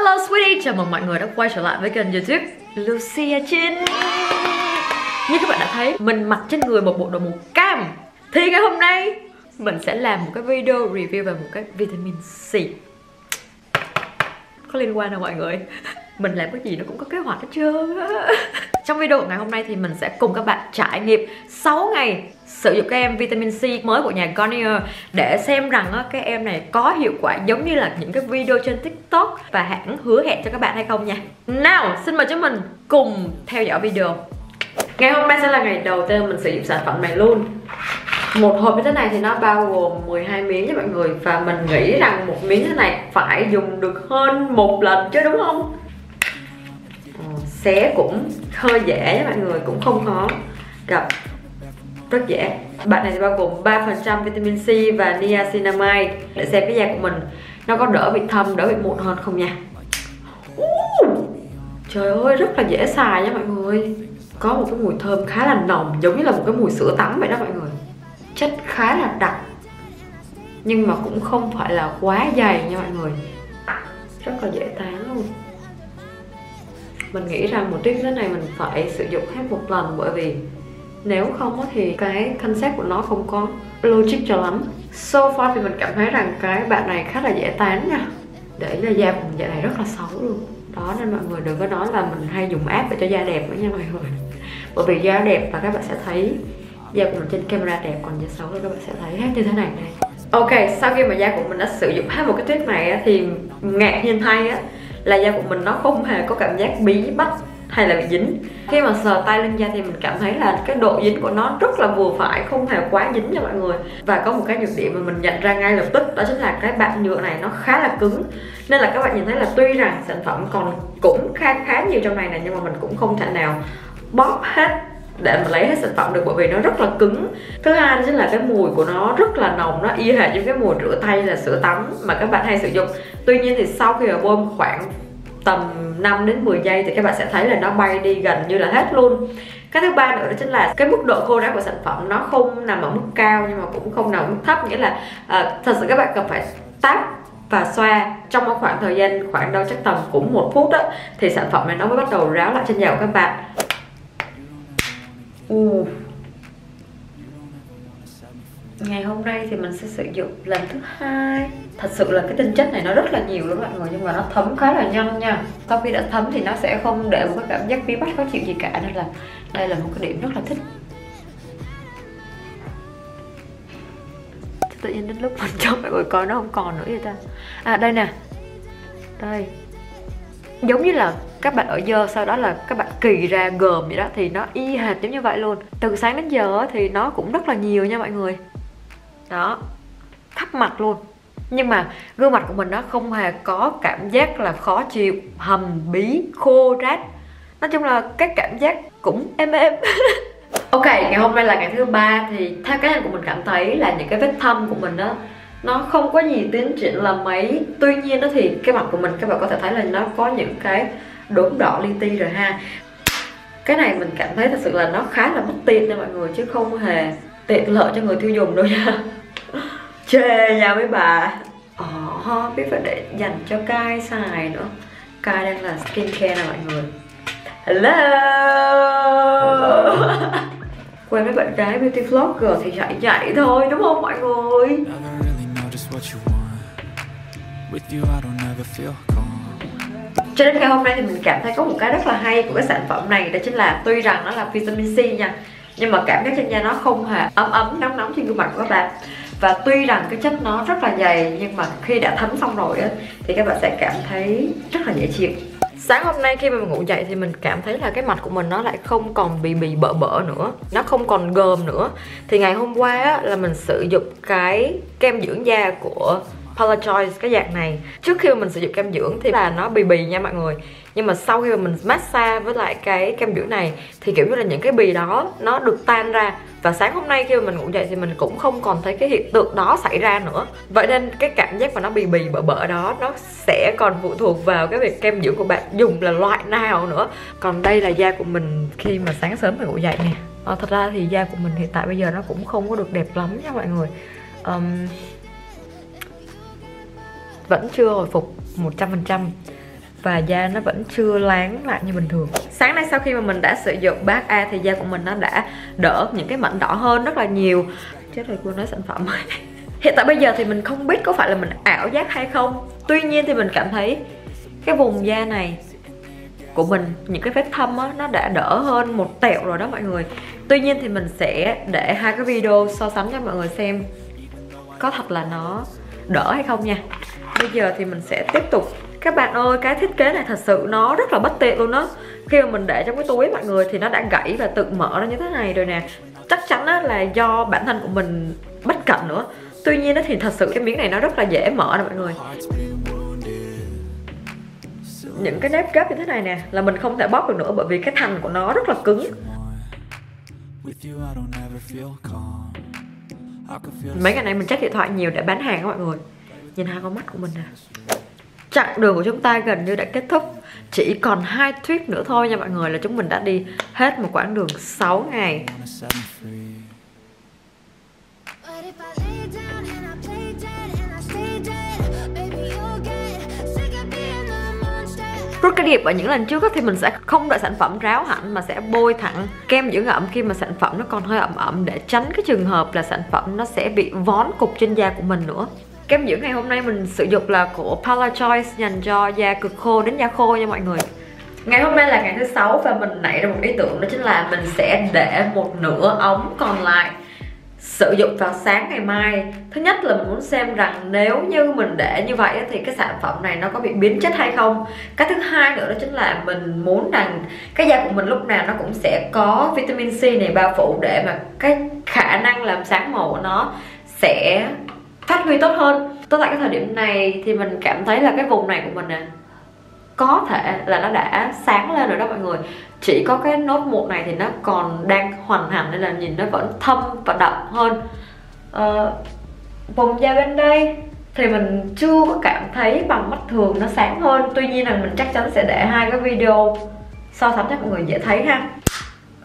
Hello sweetie, chào mừng mọi người đã quay trở lại với kênh youtube Lucia Chin. Như các bạn đã thấy, mình mặc trên người một bộ đồ màu cam. Thì ngày hôm nay mình sẽ làm một cái video review về một cái vitamin C. Có liên quan đâu mọi người? Mình làm cái gì nó cũng có kế hoạch hết trơn Trong video của ngày hôm nay thì mình sẽ cùng các bạn trải nghiệm 6 ngày sử dụng cái em vitamin C mới của nhà Garnier để xem rằng cái em này có hiệu quả giống như là những cái video trên TikTok và hãng hứa hẹn cho các bạn hay không nha. Nào, xin mời chúng mình cùng theo dõi video. Ngày hôm nay sẽ là ngày đầu tiên mình sử dụng sản phẩm này luôn. Một hộp như thế này thì nó bao gồm 12 miếng nha mọi người và mình nghĩ rằng một miếng thế này phải dùng được hơn một lần chứ đúng không? Ờ, xé cũng hơi dễ nha mọi người cũng không khó gặp rất dễ. Bạn này thì bao gồm 3% vitamin C và niacinamide. Để xem cái da của mình, nó có đỡ bị thâm, đỡ bị mụn hơn không nha. Trời ơi, rất là dễ xài nha mọi người. Có một cái mùi thơm khá là nồng, giống như là một cái mùi sữa tắm vậy đó mọi người. Chất khá là đặc, nhưng mà cũng không phải là quá dày nha mọi người. Rất là dễ tán luôn. Mình nghĩ rằng một tuyết thế này mình phải sử dụng hết một lần bởi vì nếu không thì cái concept của nó không có logic cho lắm. So far thì mình cảm thấy rằng cái bạn này khá là dễ tán nha. Để là da của mình dạ này rất là xấu luôn. Đó, nên mọi người đừng có nói là mình hay dùng app để cho da đẹp nữa nha mọi người. Bởi vì da đẹp và các bạn sẽ thấy da của mình trên camera đẹp, còn da xấu thì các bạn sẽ thấy hết như thế này này. ok, sau khi mà da của mình đã sử dụng hết một cái tuyết này thì ngạc nhiên thay á là da của mình nó không hề có cảm giác bí bách hay là bị dính. Khi mà sờ tay lên da thì mình cảm thấy là cái độ dính của nó rất là vừa phải, không hề quá dính cho mọi người. Và có một cái nhược điểm mà mình nhận ra ngay lập tức, đó chính là cái bạt nhựa này nó khá là cứng. Nên là các bạn nhìn thấy là tuy rằng sản phẩm còn cũng khá khá nhiều trong này này nhưng mà mình cũng không thể nào bóp hết để mà lấy hết sản phẩm được bởi vì nó rất là cứng. Thứ hai chính là cái mùi của nó rất là nồng, nó y hệt như cái mùi rửa tay là sữa tắm mà các bạn hay sử dụng. Tuy nhiên thì sau khi mà bơm khoảng tầm 5 đến 10 giây thì các bạn sẽ thấy là nó bay đi gần như là hết luôn cái thứ ba nữa đó chính là cái mức độ khô ráo của sản phẩm nó không nằm ở mức cao nhưng mà cũng không nằm ở mức thấp nghĩa là à, thật sự các bạn cần phải táp và xoa trong một khoảng thời gian khoảng đâu chắc tầm cũng một phút đó thì sản phẩm này nó mới bắt đầu ráo lại trên da của các bạn uh ngày hôm nay thì mình sẽ sử dụng lần thứ hai. Thật sự là cái tinh chất này nó rất là nhiều luôn mọi người, nhưng mà nó thấm khá là nhanh nha. Sau khi đã thấm thì nó sẽ không để một cái cảm giác bí bách khó chịu gì cả, nên là đây là một cái điểm rất là thích. Tự nhiên đến lúc mình cho mọi người coi nó không còn nữa vậy ta. À đây nè. Đây. Giống như là các bạn ở dơ sau đó là các bạn kỳ ra gồm vậy đó, thì nó y hệt giống như vậy luôn. Từ sáng đến giờ thì nó cũng rất là nhiều nha mọi người đó. Khắp mặt luôn. Nhưng mà gương mặt của mình nó không hề có cảm giác là khó chịu, hầm bí, khô rát. Nói chung là cái cảm giác cũng êm êm. Ok, ngày hôm nay là ngày thứ ba thì theo cá nhân của mình cảm thấy là những cái vết thâm của mình đó nó không có gì tiến triển là mấy. Tuy nhiên đó thì cái mặt của mình, các bạn có thể thấy là nó có những cái đốm đỏ li ti rồi ha. Cái này mình cảm thấy thật sự là nó khá là mất tiền nha mọi người, chứ không hề tiện lợi cho người tiêu dùng đâu nha. chê nha mấy bà. Ờ, biết phải để dành cho cai xài nữa. Cai đang là skincare nè mọi người. Hello. Quen với bạn gái beauty vlogger thì chạy chạy thôi đúng không mọi người? Cho đến ngày hôm nay thì mình cảm thấy có một cái rất là hay của cái sản phẩm này. Đó chính là tuy rằng nó là vitamin C nha nhưng mà cảm giác trên da nó không hề ấm ấm nóng nóng trên gương mặt của các bạn và tuy rằng cái chất nó rất là dày nhưng mà khi đã thấm xong rồi á thì các bạn sẽ cảm thấy rất là dễ chịu. Sáng hôm nay khi mà mình ngủ dậy thì mình cảm thấy là cái mặt của mình nó lại không còn bị bị bỡ bỡ nữa nó không còn gờm nữa. Thì ngày hôm qua á, là mình sử dụng cái kem dưỡng da của Palachoice cái dạng này. Trước khi mà mình sử dụng kem dưỡng thì là nó bì bì nha mọi người. Nhưng mà sau khi mà mình massage với lại cái kem dưỡng này thì kiểu như là những cái bì đó nó được tan ra. Và sáng hôm nay khi mà mình ngủ dậy thì mình cũng không còn thấy cái hiện tượng đó xảy ra nữa. Vậy nên cái cảm giác mà nó bì bì bở bở đó nó sẽ còn phụ thuộc vào cái việc kem dưỡng của bạn dùng là loại nào nữa. Còn đây là da của mình khi mà sáng sớm mình ngủ dậy nè. À, thật ra thì da của mình hiện tại bây giờ nó cũng không có được đẹp lắm nha mọi người. Um, vẫn chưa hồi phục 100% và da nó vẫn chưa láng lại như bình thường. Sáng nay sau khi mà mình đã sử dụng bát A thì da của mình nó đã đỡ những cái mảnh đỏ hơn rất là nhiều. Chết rồi cô nói sản phẩm hiện tại bây giờ thì mình không biết có phải là mình ảo giác hay không. Tuy nhiên thì mình cảm thấy cái vùng da này của mình, những cái vết thâm á, nó đã đỡ hơn một tẹo rồi đó mọi người. Tuy nhiên thì mình sẽ để hai cái video so sánh cho mọi người xem có thật là nó đỡ hay không nha. Bây giờ thì mình sẽ tiếp tục. Các bạn ơi, cái thiết kế này thật sự nó rất là bất tiện luôn đó khi mà mình để trong cái túi, mọi người thì nó đã gãy và tự mở ra như thế này rồi nè. Chắc chắn là do bản thân của mình bất cẩn nữa. Tuy nhiên thì thật sự cái miếng này nó rất là dễ mở nè mọi người. Những cái nếp gấp như thế này nè là mình không thể bóp được nữa bởi vì cái thành của nó rất là cứng mấy ngày nay mình check điện thoại nhiều, để bán hàng các mọi người. Nhìn hai con mắt của mình nè. Chặng đường của chúng ta gần như đã kết thúc. Chỉ còn hai trip nữa thôi nha mọi người, là chúng mình đã đi hết một quãng đường 6 ngày. Rút cái điệp ở những lần trước thì mình sẽ không đợi sản phẩm ráo hẳn mà sẽ bôi thẳng kem dưỡng ẩm khi mà sản phẩm nó còn hơi ẩm ẩm để tránh cái trường hợp là sản phẩm nó sẽ bị vón cục trên da của mình nữa. Kem dưỡng ngày hôm nay mình sử dụng là của Paula Choice dành cho da cực khô đến da khô nha mọi người. Ngày hôm nay là ngày thứ sáu và mình nảy ra một ý tưởng đó chính là mình sẽ để một nửa ống còn lại sử dụng vào sáng ngày mai. Thứ nhất là mình muốn xem rằng nếu như mình để như vậy thì cái sản phẩm này nó có bị biến chất hay không. Cái thứ hai nữa đó chính là mình muốn rằng cái da của mình lúc nào nó cũng sẽ có vitamin C này bao phủ để mà cái khả năng làm sáng màu của nó sẽ phát huy tốt hơn. Tới tại cái thời điểm này thì mình cảm thấy là cái vùng này của mình nè có thể là nó đã sáng lên rồi đó mọi người. Chỉ có cái nốt mụn này thì nó còn đang hoàn hẳn nên là nhìn nó vẫn thâm và đậm hơn. Ờ, vùng da bên đây thì mình chưa có cảm thấy bằng mắt thường nó sáng hơn. Tuy nhiên là mình chắc chắn sẽ để hai cái video so sánh cho mọi người dễ thấy ha.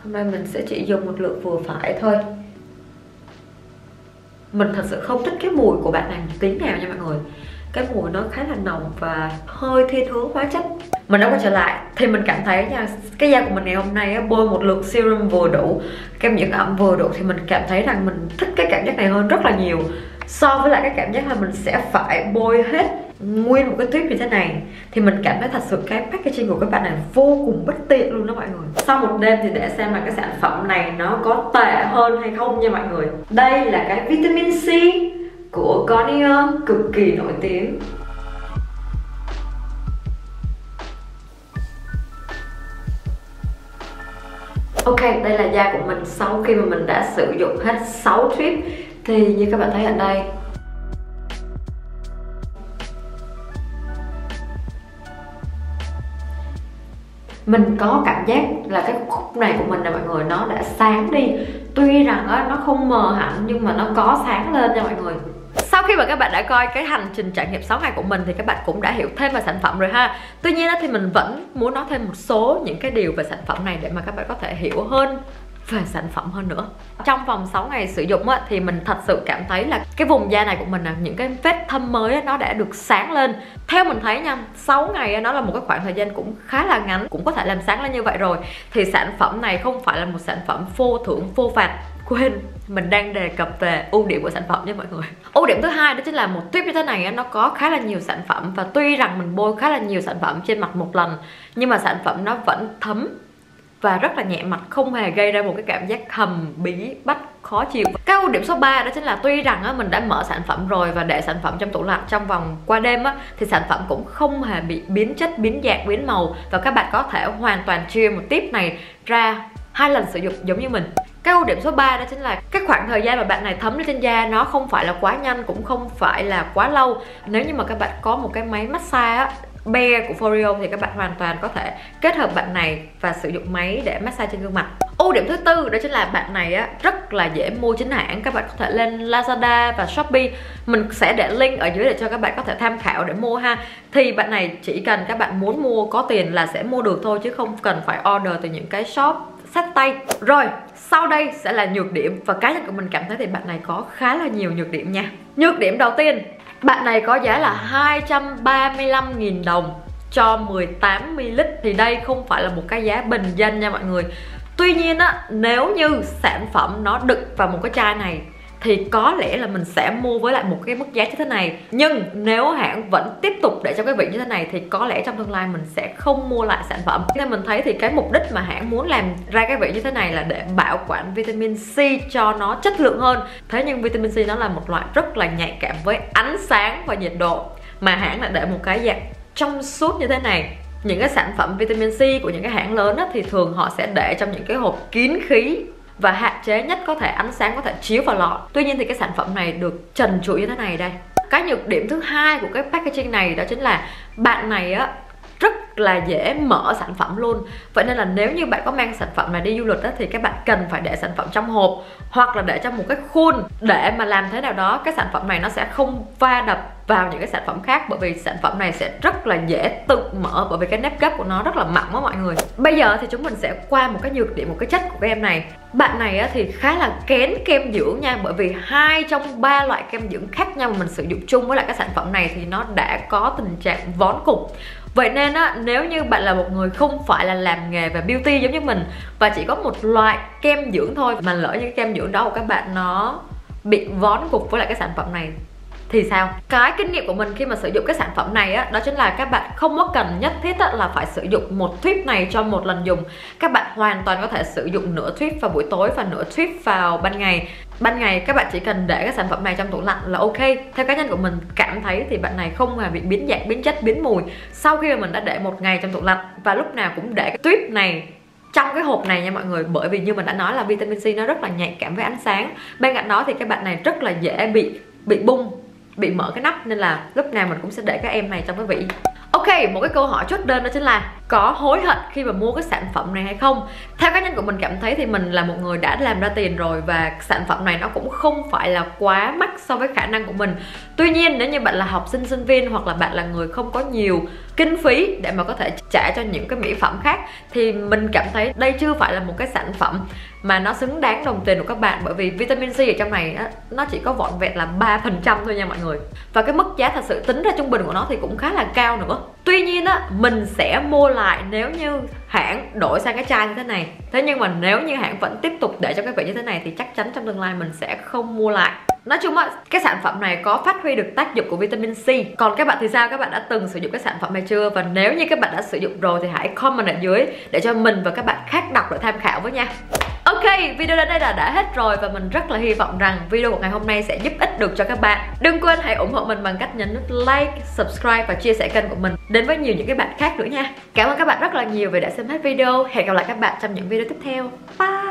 Hôm nay mình sẽ chỉ dùng một lượng vừa phải thôi. Mình thật sự không thích cái mùi của bạn này một tí nào nha mọi người cái mùi nó khá là nồng và hơi thiên hướng hóa chất. Mình đã quay trở lại thì mình cảm thấy nha, cái da của mình ngày hôm nay bôi một lượng serum vừa đủ, kem dưỡng ẩm vừa đủ thì mình cảm thấy rằng mình thích cái cảm giác này hơn rất là nhiều. So với lại cái cảm giác là mình sẽ phải bôi hết nguyên một cái tuyết như thế này thì mình cảm thấy thật sự cái packaging của các bạn này vô cùng bất tiện luôn đó mọi người. Sau một đêm thì để xem là cái sản phẩm này nó có tệ hơn hay không nha mọi người. Đây là cái vitamin C của Garnier ờ, cực kỳ nổi tiếng. Ok, đây là da của mình. Sau khi mà mình đã sử dụng hết 6 trip Thì như các bạn thấy ở đây mình có cảm giác là cái khúc này của mình nè mọi người nó đã sáng đi. Tuy rằng á, nó không mờ hẳn nhưng mà nó có sáng lên nha mọi người khi mà các bạn đã coi cái hành trình trải nghiệm 6 ngày của mình thì các bạn cũng đã hiểu thêm về sản phẩm rồi ha. Tuy nhiên thì mình vẫn muốn nói thêm một số những cái điều về sản phẩm này để mà các bạn có thể hiểu hơn về sản phẩm hơn nữa. Trong vòng 6 ngày sử dụng á, thì mình thật sự cảm thấy là cái vùng da này của mình là những cái vết thâm mới á, nó đã được sáng lên. Theo mình thấy nha 6 ngày á, nó là một cái khoảng thời gian cũng khá là ngắn cũng có thể làm sáng lên như vậy rồi. Thì sản phẩm này không phải là một sản phẩm vô thưởng vô phạt quên mình đang đề cập về ưu điểm của sản phẩm nha mọi người. Ưu điểm thứ hai đó chính là một tuyếp như thế này nó có khá là nhiều sản phẩm và tuy rằng mình bôi khá là nhiều sản phẩm trên mặt một lần nhưng mà sản phẩm nó vẫn thấm và rất là nhẹ mặt không hề gây ra một cái cảm giác hầm bí bách khó chịu. Cái ưu điểm số 3 đó chính là tuy rằng á, mình đã mở sản phẩm rồi và để sản phẩm trong tủ lạnh trong vòng qua đêm á, thì sản phẩm cũng không hề bị biến chất biến dạng biến màu. Và các bạn có thể hoàn toàn chia một tiếp này ra hai lần sử dụng giống như mình cái ưu điểm số 3 đó chính là cái khoảng thời gian mà bạn này thấm lên trên da nó không phải là quá nhanh, cũng không phải là quá lâu. Nếu như mà các bạn có một cái máy massage á Bear của Foreo thì các bạn hoàn toàn có thể kết hợp bạn này và sử dụng máy để massage trên gương mặt. Ưu điểm thứ tư đó chính là bạn này á, rất là dễ mua chính hãng. Các bạn có thể lên Lazada và Shopee. Mình sẽ để link ở dưới để cho các bạn có thể tham khảo để mua ha. Thì bạn này chỉ cần các bạn muốn mua có tiền là sẽ mua được thôi, chứ không cần phải order từ những cái shop sách tay. Rồi sau đây sẽ là nhược điểm và cá nhân của mình cảm thấy thì bạn này có khá là nhiều nhược điểm nha. Nhược điểm đầu tiên bạn này có giá là 235.000 đồng cho 18ml thì đây không phải là một cái giá bình dân nha mọi người. Tuy nhiên á, nếu như sản phẩm nó đựng vào một cái chai này thì có lẽ là mình sẽ mua với lại một cái mức giá như thế này. Nhưng nếu hãng vẫn tiếp tục để cho cái vị như thế này thì có lẽ trong tương lai mình sẽ không mua lại sản phẩm. Nên mình thấy thì cái mục đích mà hãng muốn làm ra cái vị như thế này là để bảo quản vitamin C cho nó chất lượng hơn. Thế nhưng vitamin C nó là một loại rất là nhạy cảm với ánh sáng và nhiệt độ mà hãng lại để một cái dạng trong suốt như thế này. Những cái sản phẩm vitamin C của những cái hãng lớn á, thì thường họ sẽ để trong những cái hộp kín khí và hạn chế nhất có thể ánh sáng có thể chiếu vào lọ. Tuy nhiên thì cái sản phẩm này được trần trụi như thế này đây. Cái nhược điểm thứ hai của cái packaging này đó chính là bạn này á rất là dễ mở sản phẩm luôn. Vậy nên là nếu như bạn có mang sản phẩm này đi du lịch đó, thì các bạn cần phải để sản phẩm trong hộp hoặc là để trong một cái khuôn để mà làm thế nào đó cái sản phẩm này nó sẽ không va đập vào những cái sản phẩm khác bởi vì sản phẩm này sẽ rất là dễ tự mở bởi vì cái nếp gấp của nó rất là mỏng đó mọi người. Bây giờ thì chúng mình sẽ qua một cái nhược điểm một cái chất của cái em này. Bạn này thì khá là kén kem dưỡng nha bởi vì hai trong ba loại kem dưỡng khác nhau mà mình sử dụng chung với lại cái sản phẩm này thì nó đã có tình trạng vón cục. Vậy nên á, nếu như bạn là một người không phải là làm nghề về beauty giống như mình Và chỉ có một loại kem dưỡng thôi Mà lỡ những kem dưỡng đó của các bạn nó bị vón cục với lại cái sản phẩm này thì sao? Cái kinh nghiệm của mình khi mà sử dụng cái sản phẩm này á đó chính là các bạn không có cần nhất thiết á, là phải sử dụng một tuyếp này cho một lần dùng. Các bạn hoàn toàn có thể sử dụng nửa tuyếp vào buổi tối và nửa tuyếp vào ban ngày ban ngày các bạn chỉ cần để cái sản phẩm này trong tủ lạnh là ok. Theo cá nhân của mình, cảm thấy thì bạn này không hề bị biến dạng, biến chất, biến mùi sau khi mà mình đã để một ngày trong tủ lạnh. Và lúc nào cũng để cái tuyếp này trong cái hộp này nha mọi người. Bởi vì như mình đã nói là vitamin C nó rất là nhạy cảm với ánh sáng. Bên cạnh đó thì cái bạn này rất là dễ bị bị bung, bị mở cái nắp. Nên là lúc nào mình cũng sẽ để các em này trong cái vị. Ok, một cái câu hỏi chốt đơn đó chính là có hối hận khi mà mua cái sản phẩm này hay không? Theo cá nhân của mình cảm thấy thì mình là một người đã làm ra tiền rồi và sản phẩm này nó cũng không phải là quá mắc so với khả năng của mình. Tuy nhiên nếu như bạn là học sinh sinh viên hoặc là bạn là người không có nhiều kinh phí để mà có thể trả cho những cái mỹ phẩm khác thì mình cảm thấy đây chưa phải là một cái sản phẩm mà nó xứng đáng đồng tiền của các bạn bởi vì vitamin C ở trong này á, nó chỉ có vỏn vẹn là 3% thôi nha mọi người. Và cái mức giá thật sự tính ra trung bình của nó thì cũng khá là cao nữa. Tuy nhiên á mình sẽ mua lại nếu như hãng đổi sang cái chai như thế này. Thế nhưng mà nếu như hãng vẫn tiếp tục để cho cái vị như thế này thì chắc chắn trong tương lai mình sẽ không mua lại. Nói chung á, cái sản phẩm này có phát huy được tác dụng của vitamin C Còn các bạn thì sao? Các bạn đã từng sử dụng cái sản phẩm này chưa? Và nếu như các bạn đã sử dụng rồi thì hãy comment ở dưới Để cho mình và các bạn khác đọc để tham khảo với nha Ok, video đến đây là đã hết rồi và mình rất là hy vọng rằng video của ngày hôm nay sẽ giúp ích được cho các bạn. Đừng quên hãy ủng hộ mình bằng cách nhấn nút like, subscribe và chia sẻ kênh của mình đến với nhiều những cái bạn khác nữa nha. Cảm ơn các bạn rất là nhiều vì đã xem hết video. Hẹn gặp lại các bạn trong những video tiếp theo. Bye!